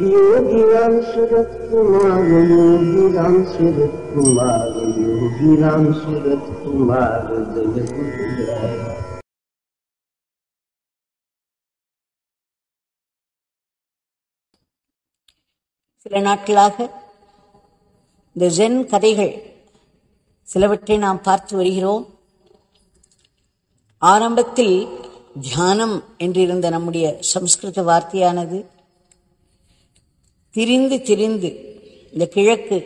யோகிராம் சுரத்குமார யோகிராம் சுரத்குமார யோகிராம் சுரத்குமார ஜனகுருராய சில நாட்களாக இந்த ஜென் கதைகள் சிலவற்றை நாம் பார்த்து வருகிறோம். ஆரம்பத்தில் தியானம் என்றிருந்த நம்முடைய சம்ஸ்கிருத வார்த்தையானது திரிந்து திரிந்து இந்த கிழக்கு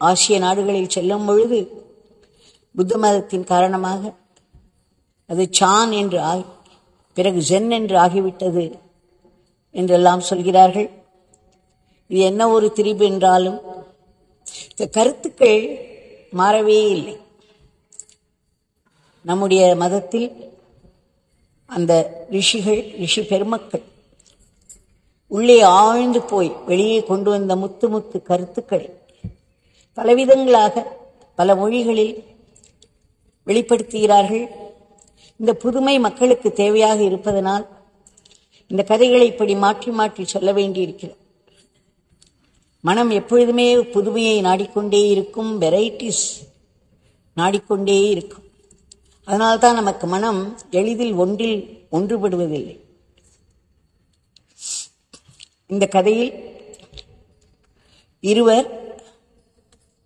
ஆசிய நாடுகளில் செல்லும் பொழுது புத்த மதத்தின் காரணமாக அது சான் என்று ஆகி பிறகு ஜென் என்று ஆகிவிட்டது என்றெல்லாம் சொல்கிறார்கள். இது என்ன ஒரு திரிபு என்றாலும் இந்த கருத்துக்கள் மாறவே இல்லை. நம்முடைய மதத்தில் அந்த ரிஷிகள் ரிஷி பெருமக்கள் உள்ளே ஆழ்ந்து போய் வெளியே கொண்டு வந்த முத்து முத்து கருத்துக்களை பலவிதங்களாக பல மொழிகளில் வெளிப்படுத்துகிறார்கள். இந்த புதுமை மக்களுக்கு தேவையாக இருப்பதனால் இந்த கதைகளை இப்படி மாற்றி மாற்றி சொல்ல வேண்டியிருக்கிறது. மனம் எப்பொழுதுமே புதுமையை நாடிக்கொண்டே இருக்கும் வெரைட்டிஸ் நாடிக்கொண்டே இருக்கும். அதனால்தான் நமக்கு மனம் எளிதில் ஒன்றில் ஒன்றுபடுவதில்லை. இந்த கதையில் இருவர்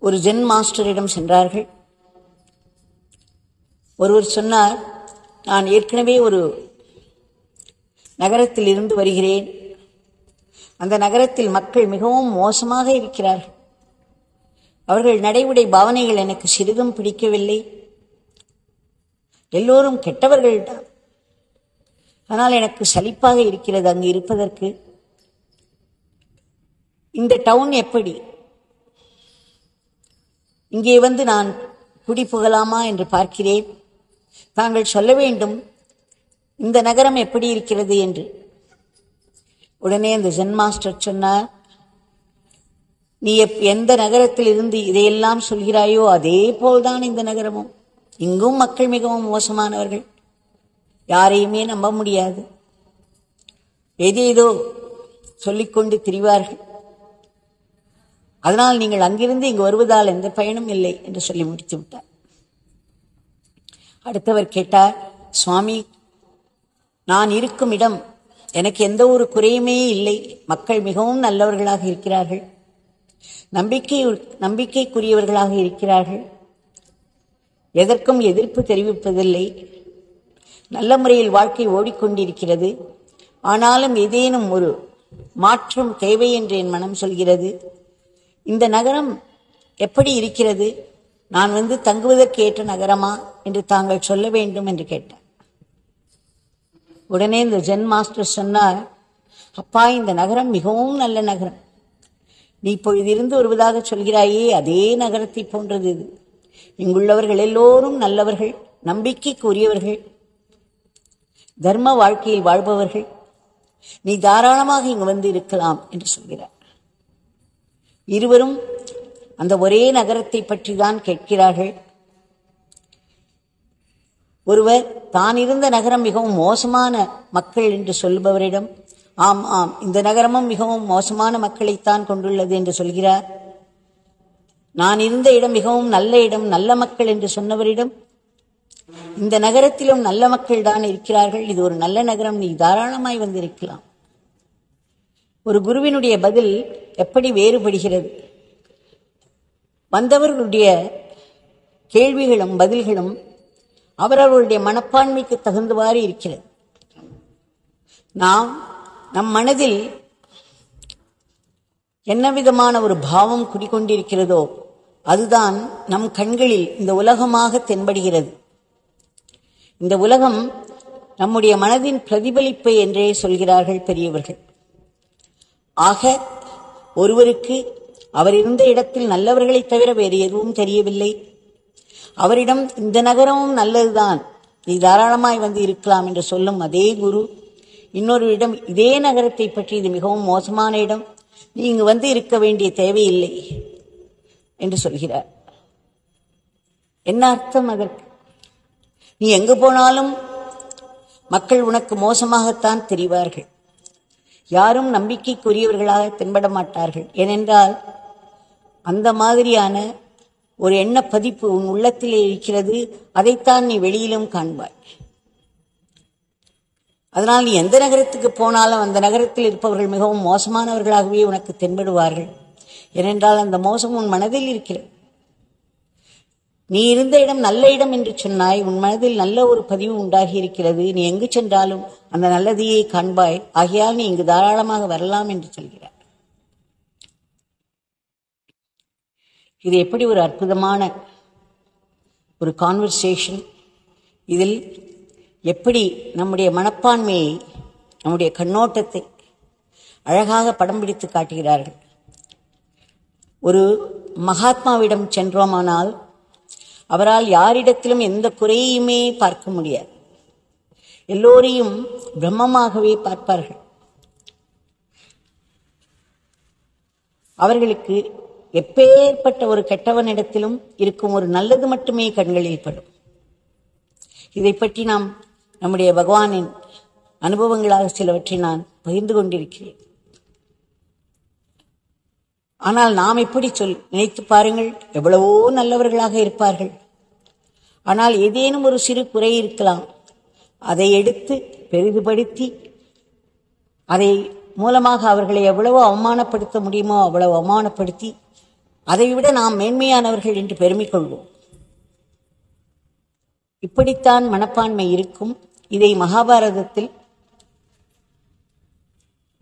ஒரு ஜென் மாஸ்டரிடம் சென்றார்கள். ஒருவர் சொன்னார் நான் ஏற்கனவே ஒரு நகரத்தில் இருந்து வருகிறேன். அந்த நகரத்தில் மக்கள் மிகவும் மோசமாக இருக்கிறார்கள். அவர்கள் நடைமுறை பாவனைகள் எனக்கு சிறிதும் பிடிக்கவில்லை. எல்லோரும் கெட்டவர்கள்தான். ஆனால் எனக்கு சலிப்பாக இருக்கிறது அங்கு இருப்பதற்கு இந்த டவுன் எப்படி? இங்கே வந்து நான் குடி புகலாமா என்று பார்க்கிறேன். தாங்கள் சொல்ல வேண்டும் இந்த நகரம் எப்படி இருக்கிறது என்று. உடனே அந்த ஜென் மாஸ்டர் சொன்னார் நீ எப்- எந்த நகரத்தில் இருந்து இதையெல்லாம் சொல்கிறாயோ அதே போல்தான் இந்த நகரமும். இங்கும் மக்கள் மிகவும் மோசமானவர்கள். யாரையுமே நம்ப முடியாது. எதேதோ சொல்லிக்கொண்டு திரிவார்கள். அதனால் நீங்கள் அங்கிருந்து இங்கு வருவதால் எந்த பயனும் இல்லை என்று சொல்லி முடித்து விட்டார். அடுத்தவர் கேட்டார் சுவாமி நான் இருக்கும் இடம் எனக்கு எந்த ஒரு குறையுமே இல்லை. மக்கள் மிகவும் நல்லவர்களாக இருக்கிறார்கள். நம்பிக்கை நம்பிக்கைக்குரியவர்களாக இருக்கிறார்கள். எதற்கும் எதிர்ப்பு தெரிவிப்பதில்லை. நல்ல முறையில் வாழ்க்கை ஓடிக்கொண்டிருக்கிறது. ஆனாலும் ஏதேனும் ஒரு மாற்றம் தேவை என்று என் மனம் சொல்கிறது. இந்த நகரம் எப்படி இருக்கிறது? நான் வந்து தங்குவதற்கு ஏற்ற நகரமா? என்று தாங்கள் சொல்ல வேண்டும் என்று கேட்டேன் உடனே இந்த ஜென் மாஸ்டர் சொன்னார் அப்பா இந்த நகரம் மிகவும் நல்ல நகரம். நீ இப்பொழுது இருந்து வருவதாக சொல்கிறாயே அதே நகரத்தை போன்றது இது. இங்குள்ளவர்கள் எல்லோரும் நல்லவர்கள் நம்பிக்கைக்கு உரியவர்கள் தர்ம வாழ்க்கையில் வாழ்பவர்கள். நீ தாராளமாக இங்கு வந்து இருக்கலாம் என்று சொல்கிறார். இருவரும் அந்த ஒரே நகரத்தை பற்றி தான் கேட்கிறார்கள். ஒருவர் தான் இருந்த நகரம் மிகவும் மோசமான மக்கள் என்று சொல்பவரிடம் ஆம் ஆம் இந்த நகரமும் மிகவும் மோசமான மக்களைத்தான் கொண்டுள்ளது என்று சொல்கிறார். நான் இருந்த இடம் மிகவும் நல்ல இடம் நல்ல மக்கள் என்று சொன்னவரிடம் இந்த நகரத்திலும் நல்ல மக்கள் தான் இருக்கிறார்கள் இது ஒரு நல்ல நகரம் நீ தாராளமாய் வந்திருக்கலாம். ஒரு குருவினுடைய பதில் எப்படி வேறுபடுகிறது? வந்தவர்களுடைய கேள்விகளும் பதில்களும் அவரவர்களுடைய மனப்பான்மைக்கு தகுந்தவாறு இருக்கிறது. நாம் நம் மனதில் என்ன விதமான ஒரு பாவம் குடிக்கொண்டிருக்கிறதோ அதுதான் நம் கண்களில் இந்த உலகமாக தென்படுகிறது. இந்த உலகம் நம்முடைய மனதின் பிரதிபலிப்பு என்றே சொல்கிறார்கள் பெரியவர்கள். ஆக ஒருவருக்கு அவர் இருந்த இடத்தில் நல்லவர்களைத் தவிர வேறு எதுவும் தெரியவில்லை. அவரிடம் இந்த நகரமும் நல்லதுதான். நீ தாராளமாய் வந்து இருக்கலாம் என்று சொல்லும் அதே குரு. இன்னொரு இடம் இதே நகரத்தை பற்றி இது மிகவும் மோசமான இடம். நீ இங்கு வந்து இருக்க வேண்டிய தேவையில்லை என்று சொல்கிறார். என்ன அர்த்தம் அதற்கு? நீ எங்கு போனாலும் மக்கள் உனக்கு மோசமாகத்தான் தெரிவார்கள். யாரும் நம்பிக்கைக்குரியவர்களாக தென்பட மாட்டார்கள் ஏனென்றால் அந்த மாதிரியான ஒரு எண்ண பதிப்பு உன் உள்ளத்திலே இருக்கிறது அதைத்தான் நீ வெளியிலும் காண்பாய். அதனால் நீ எந்த நகரத்துக்கு போனாலும் அந்த நகரத்தில் இருப்பவர்கள் மிகவும் மோசமானவர்களாகவே உனக்கு தென்படுவார்கள். ஏனென்றால் அந்த மோசம் உன் மனதில் இருக்கிறது. நீ இருந்த இடம் நல்ல இடம் என்று சொன்னாய் உன் மனதில் நல்ல ஒரு பதிவு உண்டாகி இருக்கிறது நீ எங்கு சென்றாலும் அந்த நல்லதையே காண்பாய் ஆகையால் நீ இங்கு தாராளமாக வரலாம் என்று சொல்கிறார். இது எப்படி ஒரு அற்புதமான ஒரு கான்வர்சேஷன் இதில் எப்படி நம்முடைய மனப்பான்மையை நம்முடைய கண்ணோட்டத்தை அழகாக படம் பிடித்து காட்டுகிறார்கள். ஒரு மகாத்மாவிடம் சென்றோமானால் அவரால் யாரிடத்திலும் எந்த குறையுமே பார்க்க முடியாது. எல்லோரையும் பிரம்மமாகவே பார்ப்பார்கள். அவர்களுக்கு எப்பேற்பட்ட ஒரு கெட்டவனிடத்திலும் இருக்கும் ஒரு நல்லது மட்டுமே கண்களில் படும். இதை பற்றி நாம் நம்முடைய பகவானின் அனுபவங்களாக சிலவற்றை நான் பகிர்ந்து கொண்டிருக்கிறேன். ஆனால் நாம் எப்படி சொல் நினைத்து பாருங்கள் எவ்வளவோ நல்லவர்களாக இருப்பார்கள். ஆனால் ஏதேனும் ஒரு சிறு குறை இருக்கலாம். அதை எடுத்து பெரிதுபடுத்தி அதை மூலமாக அவர்களை எவ்வளவோ அவமானப்படுத்த முடியுமோ அவ்வளவு அவமானப்படுத்தி அதைவிட நாம் மேன்மையானவர்கள் என்று பெருமை கொள்வோம். இப்படித்தான் மனப்பான்மை இருக்கும். இதை மகாபாரதத்தில்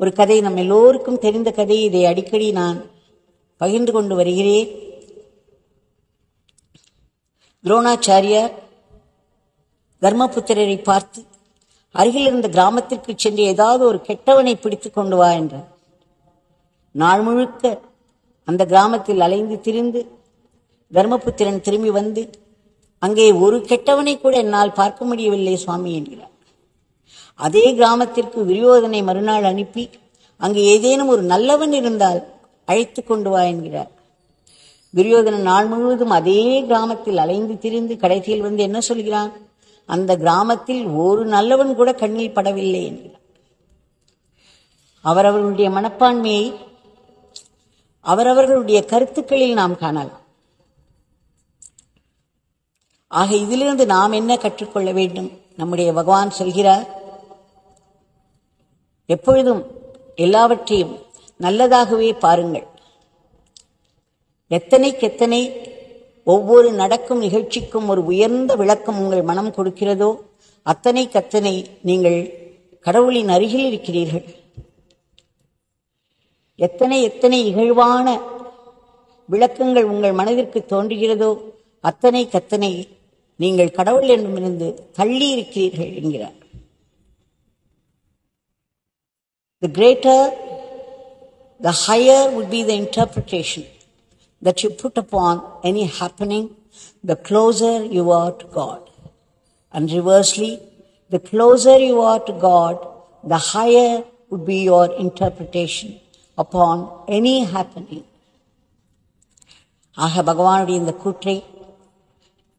ஒரு கதை நம்ம எல்லோருக்கும் தெரிந்த கதை. இதை அடிக்கடி நான் பகிர்ந்து கொண்டு வருகிறேன். துரோணாச்சாரியார் தர்மபுத்திரரை பார்த்து அருகில் இருந்த கிராமத்திற்கு சென்று ஏதாவது ஒரு கெட்டவனை பிடித்து கொண்டு வா என்றார். நாள் முழுக்க அந்த கிராமத்தில் அலைந்து திரிந்து தர்மபுத்திரன் திரும்பி வந்து அங்கே ஒரு கெட்டவனை கூட என்னால் பார்க்க முடியவில்லை சுவாமி என்கிறார். அதே கிராமத்திற்கு துரியோதனை மறுநாள் அனுப்பி அங்கு ஏதேனும் ஒரு நல்லவன் இருந்தால் அழைத்து கொண்டு வா என்கிறார். துரியோதனன் நாள் முழுவதும் அதே கிராமத்தில் அலைந்து திரிந்து கடைசியில் வந்து என்ன சொல்கிறான்? அந்த கிராமத்தில் ஒரு நல்லவன் கூட கண்ணில் படவில்லை என்கிறார் அவரவர்களுடைய மனப்பான்மையை அவரவர்களுடைய கருத்துக்களில் நாம் காணலாம். ஆக இதிலிருந்து நாம் என்ன கற்றுக்கொள்ள வேண்டும்? நம்முடைய பகவான் சொல்கிறார் எப்பொழுதும் எல்லாவற்றையும் நல்லதாகவே பாருங்கள். எத்தனைக்கெத்தனை ஒவ்வொரு நடக்கும் நிகழ்ச்சிக்கும் ஒரு உயர்ந்த விளக்கம் உங்கள் மனம் கொடுக்கிறதோ அத்தனைக்கத்தனை நீங்கள் கடவுளின் அருகில் இருக்கிறீர்கள். எத்தனை எத்தனை இகழ்வான விளக்கங்கள் உங்கள் மனதிற்கு தோன்றுகிறதோ அத்தனை கத்தனை நீங்கள் கடவுள் என்னுமிருந்து தள்ளி இருக்கிறீர்கள் என்கிறார். The greater the higher would be the interpretation that you put upon any happening, the closer you are to God. And reversely, the closer you are to God, the higher would be your interpretation upon any happening. ஆக பகவானுடைய இந்த கூற்றை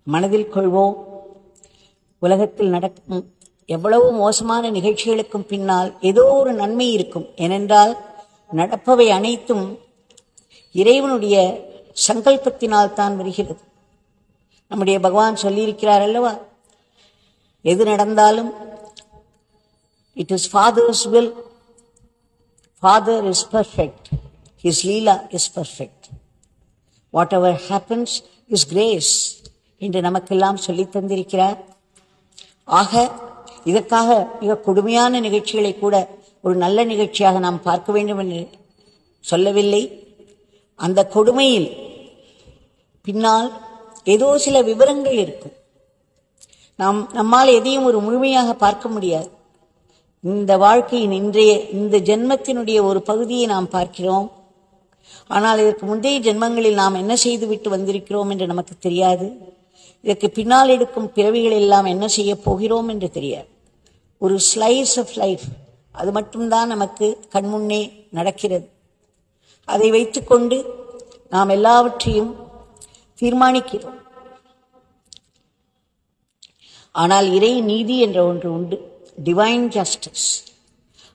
மனதில் கொள்வோம் உலகத்தில் நடக்கும் எவ்வளவு மோசமான நிகழ்ச்சிகளுக்கும் பின்னால் ஏதோ ஒரு நன்மை இருக்கும் ஏனென்றால் நடப்பவை அனைத்தும் இறைவனுடைய சங்கல்பத்தினால் தான் வருகிறது. நம்முடைய பகவான் சொல்லியிருக்கிறார் அல்லவா? எது நடந்தாலும் it is father's will father is perfect his leela is perfect whatever happens is grace என்று நமக்கெல்லாம் சொல்லித் தந்திருக்கிறார். ஆக இதற்காக மிக கொடுமையான நிகழ்ச்சிகளை கூட ஒரு நல்ல நிகழ்ச்சியாக நாம் பார்க்க வேண்டும் என்று சொல்லவில்லை. அந்த கொடுமையில் பின்னால் ஏதோ சில விவரங்கள் இருக்கும். நாம் நம்மால் எதையும் ஒரு முழுமையாக பார்க்க முடியாது. இந்த வாழ்க்கையின் இன்றைய இந்த ஜென்மத்தினுடைய ஒரு பகுதியை நாம் பார்க்கிறோம். ஆனால் இதற்கு முந்தைய ஜென்மங்களில் நாம் என்ன செய்துவிட்டு வந்திருக்கிறோம் என்று நமக்கு தெரியாது. இதற்கு பின்னால் எடுக்கும் பிறவிகள் எல்லாம் என்ன செய்ய போகிறோம் என்று தெரியாது. ஒரு ஸ்லைஸ் ஆஃப் லைஃப் அது மட்டும்தான் நமக்கு கண்முன்னே நடக்கிறது. அதை வைத்துக்கொண்டு நாம் எல்லாவற்றையும் தீர்மானிக்கிறோம். ஆனால் இறை நீதி என்ற ஒன்று உண்டு. டிவைன் ஜஸ்டிஸ்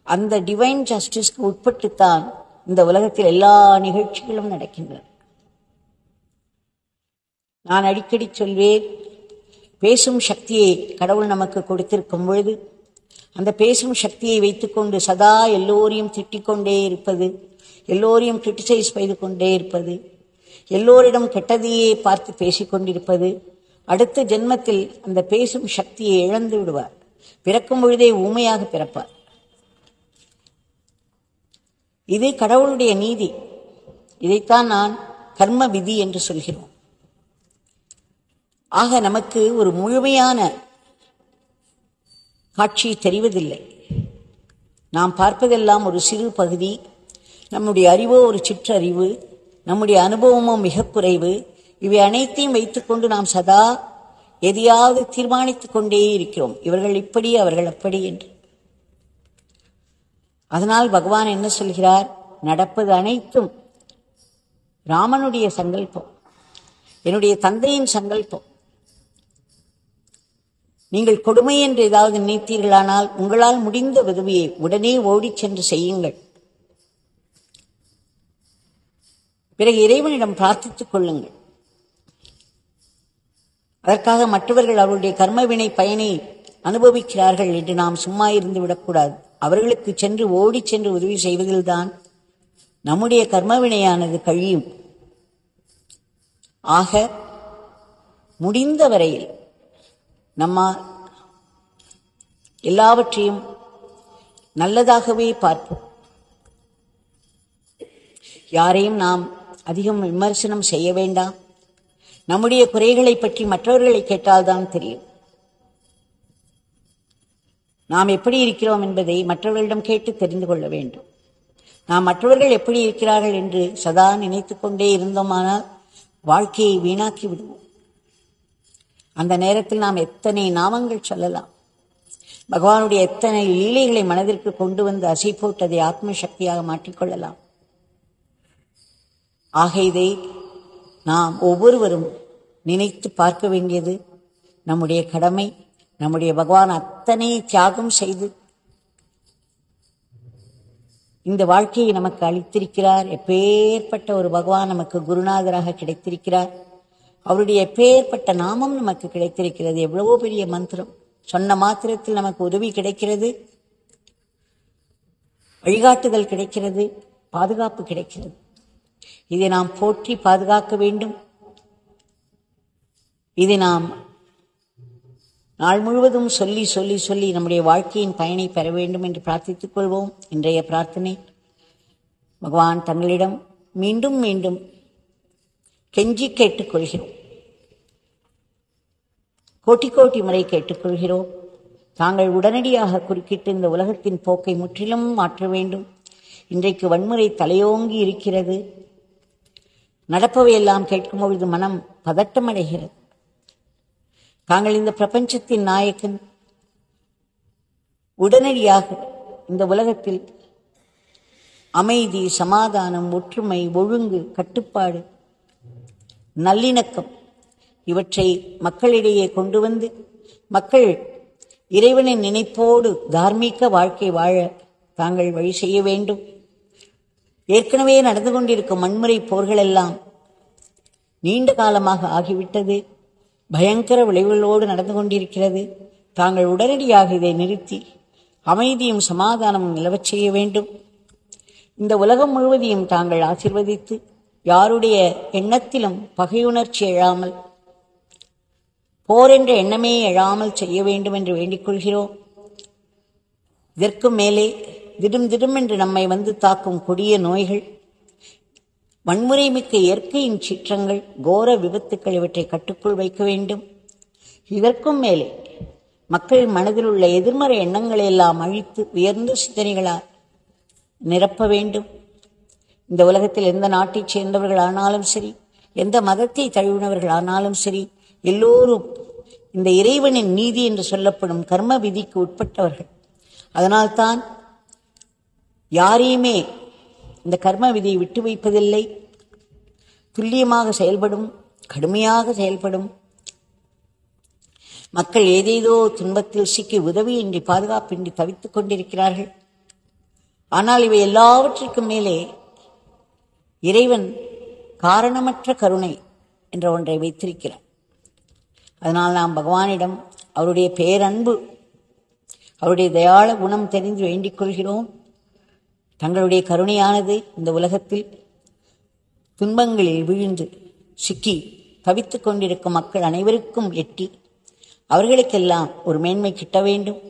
அந்த டிவைன் ஜஸ்டிஸ்க்கு உட்பட்டுத்தான் இந்த உலகத்தில் எல்லா நிகழ்ச்சிகளும் நடக்கின்றன. நான் அடிக்கடி சொல்வேன் பேசும் சக்தியை கடவுள் நமக்கு கொடுத்திருக்கும் பொழுது அந்த பேசும் சக்தியை வைத்துக்கொண்டு சதா எல்லோரையும் திட்டிக்கொண்டே இருப்பது எல்லோரையும் கிரிட்டிசைஸ் செய்து கொண்டே இருப்பது எல்லோரிடம் கெட்டதையே பார்த்து பேசிக்கொண்டிருப்பது அடுத்த ஜென்மத்தில் அந்த பேசும் சக்தியை இழந்து விடுவார். பிறக்கும் பொழுதே ஊமையாக பிறப்பார். இது கடவுளுடைய நீதி. இதைத்தான் நான் கர்ம விதி என்று சொல்கிறோம். ஆக நமக்கு ஒரு முழுமையான காட்சி தெரிவதில்லை. நாம் பார்ப்பதெல்லாம் ஒரு சிறு பகுதி. நம்முடைய அறிவோ ஒரு சிற்றறிவு. நம்முடைய அனுபவமோ மிக குறைவு. இவை அனைத்தையும் வைத்துக்கொண்டு நாம் சதா எதையாவது தீர்மானித்துக் கொண்டே இருக்கிறோம். இவர்கள் இப்படி அவர்கள் அப்படி என்று. அதனால் பகவான் என்ன சொல்கிறார்? நடப்பது அனைத்தும் ராமனுடைய சங்கல்பம். என்னுடைய தந்தையின் சங்கல்பம். நீங்கள் கொடுமை என்று ஏதாவது நினைத்தீர்களானால் உங்களால் முடிந்த உதவியை உடனே ஓடிச் சென்று செய்யுங்கள். பிறகு இறைவனிடம் பிரார்த்தித்துக் கொள்ளுங்கள். அதற்காக மற்றவர்கள் அவருடைய கர்மவினை பயனை அனுபவிக்கிறார்கள் என்று நாம் சும்மா இருந்து விடக்கூடாது. அவர்களுக்கு சென்று ஓடிச் சென்று உதவி செய்வதில்தான் நம்முடைய கர்மவினையானது கழியும். ஆக முடிந்த வரையில் நம்ம எல்லாவற்றையும் நல்லதாகவே பார்ப்போம். யாரையும் நாம் அதிகம் விமர்சனம் செய்ய வேண்டாம். நம்முடைய குறைகளை பற்றி மற்றவர்களை கேட்டால்தான் தெரியும். நாம் எப்படி இருக்கிறோம் என்பதை மற்றவர்களிடம் கேட்டு தெரிந்து கொள்ள வேண்டும். நாம் மற்றவர்கள் எப்படி இருக்கிறார்கள் என்று சதா நினைத்துக் கொண்டே இருந்தோமானால் வாழ்க்கையை வீணாக்கி விடுவோம். அந்த நேரத்தில் நாம் எத்தனை நாமங்கள் சொல்லலாம்? பகவானுடைய எத்தனை லீலைகளை மனதிற்கு கொண்டு வந்து அசை போட்டதை ஆத்ம சக்தியாக மாற்றிக்கொள்ளலாம். ஆக இதை நாம் ஒவ்வொருவரும் நினைத்து பார்க்க வேண்டியது நம்முடைய கடமை நம்முடைய பகவான் அத்தனை தியாகம் செய்து இந்த வாழ்க்கையை நமக்கு அளித்திருக்கிறார். எப்பேற்பட்ட ஒரு பகவான் நமக்கு குருநாதராக கிடைத்திருக்கிறார். அவருடைய எப்பேற்பட்ட நாமம் நமக்கு கிடைத்திருக்கிறது. எவ்வளவோ பெரிய மந்திரம். சொன்ன மாத்திரத்தில் நமக்கு உதவி கிடைக்கிறது. வழிகாட்டுதல் கிடைக்கிறது. பாதுகாப்பு கிடைக்கிறது. இதை நாம் போற்றி பாதுகாக்க வேண்டும். இதை நாம் நாள் முழுவதும் சொல்லி சொல்லி சொல்லி நம்முடைய வாழ்க்கையின் பயனை பெற வேண்டும் என்று பிரார்த்தித்துக் கொள்வோம். இன்றைய பிரார்த்தனை. பகவான் தங்களிடம் மீண்டும் மீண்டும் கெஞ்சி கேட்டுக்கொள்கிறோம். கோட்டி கோட்டி முறை கேட்டுக்கொள்கிறோம். தாங்கள் உடனடியாக குறுக்கிட்டு இந்த உலகத்தின் போக்கை முற்றிலும் மாற்ற வேண்டும். இன்றைக்கு வன்முறை தலையோங்கி இருக்கிறது. நடப்பவையெல்லாம் கேட்கும் பொழுது மனம் பதட்டமடைகிறது தாங்கள் இந்த பிரபஞ்சத்தின் நாயக்கன் உடனடியாக இந்த உலகத்தில் அமைதி சமாதானம் ஒற்றுமை ஒழுங்கு கட்டுப்பாடு நல்லிணக்கம். இவற்றை மக்களிடையே கொண்டு வந்து மக்கள் இறைவனின் நினைப்போடு தார்மீக வாழ்க்கை வாழ தாங்கள் வழி செய்ய வேண்டும். ஏற்கனவே நடந்து கொண்டிருக்கும் வன்முறை போர்களெல்லாம் நீண்ட காலமாக ஆகிவிட்டது. பயங்கர விளைவுகளோடு நடந்து கொண்டிருக்கிறது. தாங்கள் உடனடியாக இதை நிறுத்தி அமைதியும் சமாதானமும் நிலவச் செய்ய வேண்டும். இந்த உலகம் முழுவதையும் தாங்கள் ஆசிர்வதித்து யாருடைய எண்ணத்திலும் பகையுணர்ச்சி எழாமல் போர் என்ற எண்ணமே எழாமல் செய்ய வேண்டும் என்று வேண்டிக் கொள்கிறோம். இதற்கும் மேலே திடும் திடும் என்று நம்மை வந்து தாக்கும் கொடிய நோய்கள் வன்முறை மிக்க இயற்கையின் சீற்றங்கள் கோர விபத்துக்கள் இவற்றை கட்டுக்குள் வைக்க வேண்டும். இதற்கும் மேலே மக்கள் மனதில் உள்ள எதிர்மறை எண்ணங்களை எல்லாம் அழித்து உயர்ந்த சிந்தனைகளால் நிரப்ப வேண்டும். இந்த உலகத்தில் எந்த நாட்டைச் சேர்ந்தவர்கள் ஆனாலும் சரி எந்த மதத்தை தழுவினவர்கள் ஆனாலும் சரி எல்லோரும் இந்த இறைவனின் நீதி என்று சொல்லப்படும் கர்ம விதிக்கு உட்பட்டவர்கள். அதனால்தான் யாரையுமே இந்த கர்ம விதியை விட்டு வைப்பதில்லை. துல்லியமாக செயல்படும் கடுமையாக செயல்படும் மக்கள் ஏதேதோ துன்பத்தில் சிக்கி உதவியின்றி பாதுகாப்பின்றி தவித்துக் கொண்டிருக்கிறார்கள். ஆனால் இவை எல்லாவற்றிற்கும் மேலே இறைவன் காரணமற்ற கருணை என்ற ஒன்றை வைத்திருக்கிறார். அதனால் நாம் பகவானிடம் அவருடைய பேரன்பு அவருடைய தயாள குணம் தெரிந்து வேண்டிக் கொள்கிறோம். தங்களுடைய கருணையானது இந்த உலகத்தில் துன்பங்களில் விழுந்து சிக்கி தவித்து கொண்டிருக்கும் மக்கள் அனைவருக்கும் எட்டி அவர்களுக்கெல்லாம் ஒரு மேன்மை கிட்ட வேண்டும்.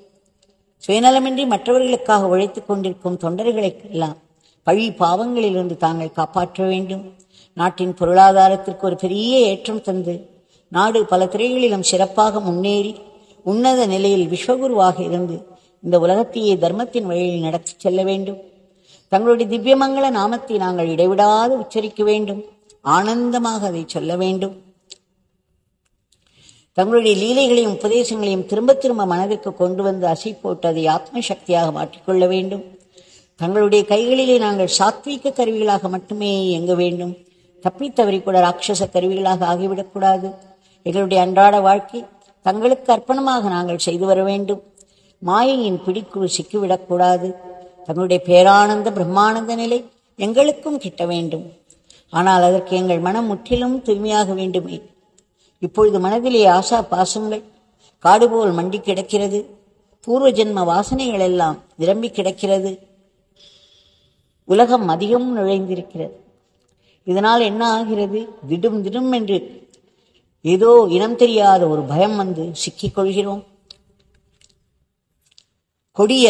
சுயநலமின்றி மற்றவர்களுக்காக உழைத்துக் கொண்டிருக்கும் தொண்டர்களுக்கெல்லாம் பழி பாவங்களிலிருந்து தாங்கள் காப்பாற்ற வேண்டும். நாட்டின் பொருளாதாரத்திற்கு ஒரு பெரிய ஏற்றம் தந்து நாடு பல துறைகளிலும் சிறப்பாக முன்னேறி உன்னத நிலையில் விஸ்வகுருவாக இருந்து இந்த உலகத்தையே தர்மத்தின் வழியில் நடத்திச் செல்ல வேண்டும். தங்களுடைய திவ்யமங்கள நாமத்தை நாங்கள் இடைவிடாது உச்சரிக்க வேண்டும். ஆனந்தமாக அதை சொல்ல வேண்டும். தங்களுடைய லீலைகளையும் உபதேசங்களையும் திரும்ப திரும்ப மனதிற்கு கொண்டு வந்து அசை போட்டு அதை ஆத்ம சக்தியாக மாற்றிக்கொள்ள வேண்டும். தங்களுடைய கைகளிலே நாங்கள் சாத்வீக கருவிகளாக மட்டுமே இயங்க வேண்டும்? தப்பித்தவறி கூட ராட்சச கருவிகளாக ஆகிவிடக்கூடாது. எங்களுடைய அன்றாட வாழ்க்கை தங்களுக்கு அர்ப்பணமாக நாங்கள் செய்து வர வேண்டும். மாயையின் பிடிக்குள் சிக்கிவிடக்கூடாது. தங்களுடைய பேரானந்த பிரம்மானந்த நிலை எங்களுக்கும் கிட்ட வேண்டும். ஆனால் அதற்கு எங்கள் மனம் முற்றிலும் தூய்மையாக வேண்டுமே. இப்பொழுது மனதிலே ஆசா பாசங்கள் காடுபோல் மண்டி கிடக்கிறது. பூர்வ ஜென்ம வாசனைகள் எல்லாம் நிரம்பி கிடக்கிறது. உலகம் அதிகம் நுழைந்திருக்கிறது. இதனால் என்ன ஆகிறது? திடும் திடும் என்று ஏதோ இனம் தெரியாத ஒரு பயம் வந்து சிக்கிக் கொள்கிறோம். கொடிய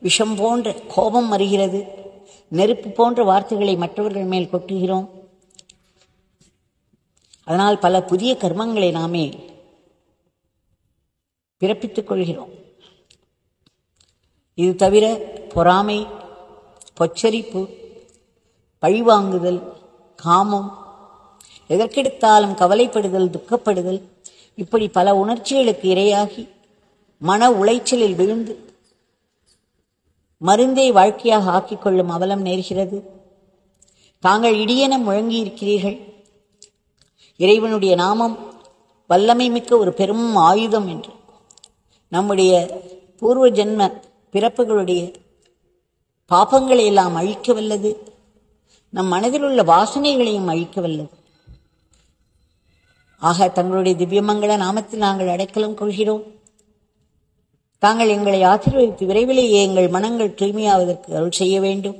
விஷம் போன்ற கோபம் வருகிறது. நெருப்பு போன்ற வார்த்தைகளை மற்றவர்கள் மேல் கொட்டுகிறோம். அதனால் பல புதிய கர்மங்களை நாமே பிறப்பித்துக் கொள்கிறோம். இது தவிர பொறாமை பொச்சரிப்பு பழிவாங்குதல் காமம் எதற்கெடுத்தாலும் கவலைப்படுதல் துக்கப்படுதல் இப்படி பல உணர்ச்சிகளுக்கு இரையாகி மன உளைச்சலில் விழுந்து மருந்தை வாழ்க்கையாக ஆக்கிக் கொள்ளும் அவலம் நேர்கிறது. தாங்கள் இடியென முழங்கி இருக்கிறீர்கள் இறைவனுடைய நாமம் வல்லமை மிக்க ஒரு பெரும் ஆயுதம் என்று நம்முடைய பூர்வ ஜென்ம பிறப்புகளுடைய பாபங்களை எல்லாம் அழிக்க வல்லது நம் மனதில் உள்ள வாசனைகளையும் அழிக்க வல்லது ஆக தங்களுடைய திவ்யமங்கள நாமத்தில் நாங்கள் அடைக்கலம் கொள்கிறோம். தாங்கள் எங்களை ஆசீர்வதித்து விரைவிலேயே எங்கள் மனங்கள் தூய்மையாவதற்கு அருள் செய்ய வேண்டும்.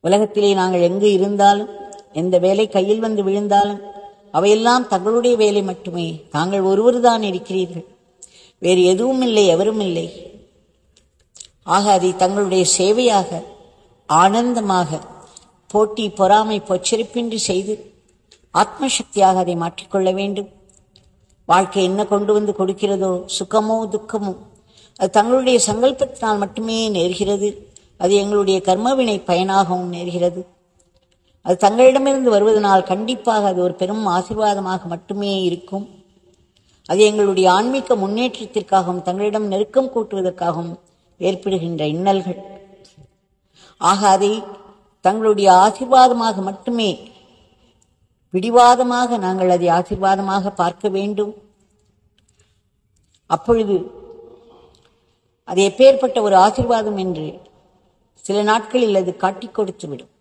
உலகத்திலே நாங்கள் எங்கு இருந்தாலும் எந்த வேலை கையில் வந்து விழுந்தாலும் அவையெல்லாம் தங்களுடைய வேலை மட்டுமே. தாங்கள் ஒருவர் தான் இருக்கிறீர்கள். வேறு எதுவும் இல்லை எவரும் இல்லை. ஆக அதை தங்களுடைய சேவையாக ஆனந்தமாக போட்டி பொறாமை பொச்சரிப்பின்றி செய்து ஆத்மசக்தியாக அதை மாற்றிக்கொள்ள வேண்டும். வாழ்க்கை என்ன கொண்டு வந்து கொடுக்கிறதோ சுகமோ துக்கமோ அது தங்களுடைய சங்கல்பத்தினால் மட்டுமே நேர்கிறது. அது எங்களுடைய கர்மவினை பயனாகவும் நேர்கிறது. அது தங்களிடமிருந்து வருவதனால் கண்டிப்பாக அது ஒரு பெரும் ஆசீர்வாதமாக மட்டுமே இருக்கும். அது எங்களுடைய ஆன்மீக முன்னேற்றத்திற்காகவும் தங்களிடம் நெருக்கம் கூட்டுவதற்காகவும் ஏற்படுகின்ற இன்னல்கள். ஆக அதை தங்களுடைய ஆசிர்வாதமாக மட்டுமே பிடிவாதமாக நாங்கள் அதை ஆசிர்வாதமாக பார்க்க வேண்டும். அப்பொழுது அது எப்பேற்பட்ட ஒரு ஆசீர்வாதம் என்று சில நாட்களில் அது காட்டிக் கொடுத்துவிடும்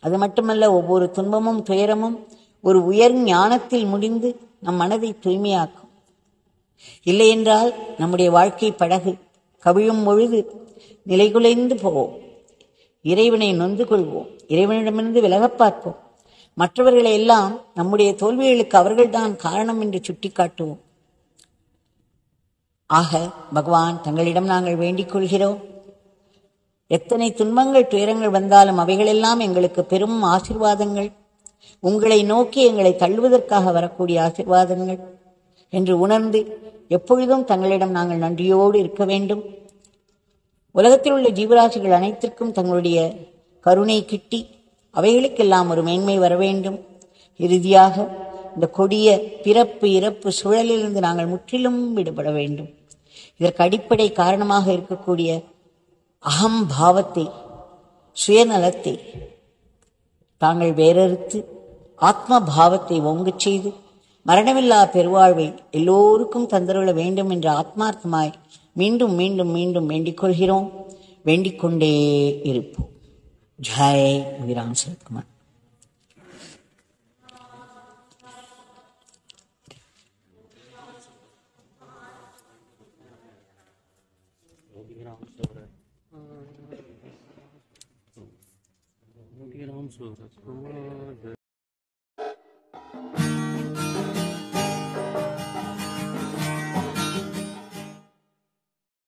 அது மட்டுமல்ல ஒவ்வொரு துன்பமும் துயரமும் ஒரு உயர் ஞானத்தில் முடிந்து நம் மனதை தூய்மையாக்கும். இல்லையென்றால் நம்முடைய வாழ்க்கை படகு. கவிழும் பொழுது நிலைகுலைந்து போவோம் இறைவனை நொந்து கொள்வோம். இறைவனிடமிருந்து விலகப் பார்ப்போம். மற்றவர்களை எல்லாம் நம்முடைய தோல்விகளுக்கு அவர்கள்தான் காரணம் என்று சுட்டிக்காட்டுவோம். ஆக பகவான் தங்களிடம் நாங்கள் வேண்டிக் கொள்கிறோம். எத்தனை துன்பங்கள் துயரங்கள் வந்தாலும் அவைகளெல்லாம் எங்களுக்கு பெரும் ஆசிர்வாதங்கள். உங்களை நோக்கி எங்களை தள்ளுவதற்காக வரக்கூடிய ஆசிர்வாதங்கள். என்று உணர்ந்து எப்பொழுதும் தங்களிடம் நாங்கள் நன்றியோடு இருக்க வேண்டும். உலகத்தில் உள்ள ஜீவராசிகள் அனைத்திற்கும் தங்களுடைய கருணை கிட்டி அவைகளுக்கெல்லாம் ஒரு மேன்மை வர வேண்டும். இறுதியாக இந்த கொடிய பிறப்பு இறப்பு சூழலிலிருந்து நாங்கள் முற்றிலும் விடுபட வேண்டும். இதற்கு அடிப்படை காரணமாக இருக்கக்கூடிய அகம் பாவத்தை சுயநலத்தை தாங்கள் வேறறுத்து ஆத்ம பாவத்தை ஓங்கச் செய்து மரணமில்லா பெருவாழ்வை எல்லோருக்கும் தந்தருள வேண்டும் என்று ஆத்மார்த்தமாய் மீண்டும் மீண்டும் மீண்டும் வேண்டிக் கொள்கிறோம். வேண்டிக் கொண்டே இருப்போம். ஜாய் முகிராம் சிவகுமார் Thank you.